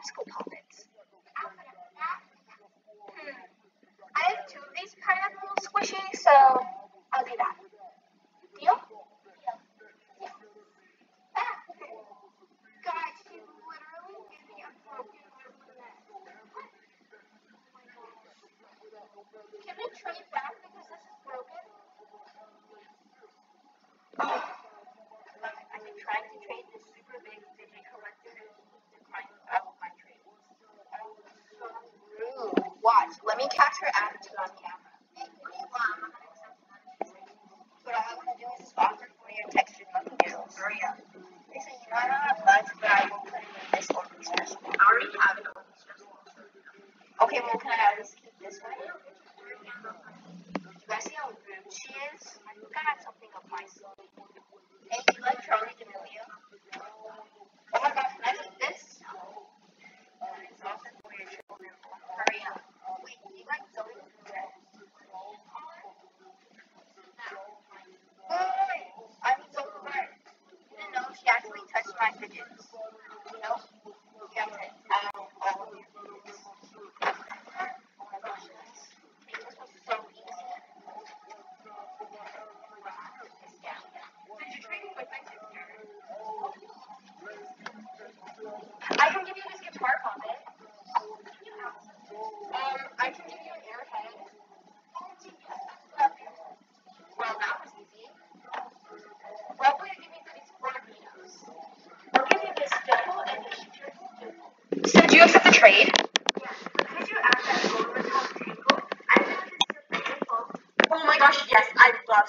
popsicle poppets. Hmm. I have two of these pineapple squishies, so I'll do that. Deal? Deal. Deal. Ah. Gosh, literally gave me a broken Can we trade back because this is broken? Oh. I've been trying to trade Okay, well, can I at least keep this one? You guys see how grim she is? I think I have something up my sleeve. And electronic gosh, yes, I love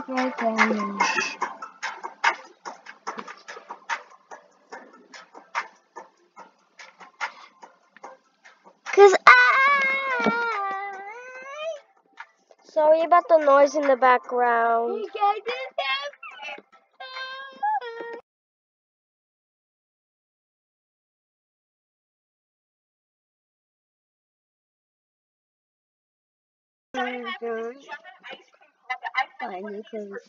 up right. Cause I... Sorry about the noise in the background. Sorry, and me because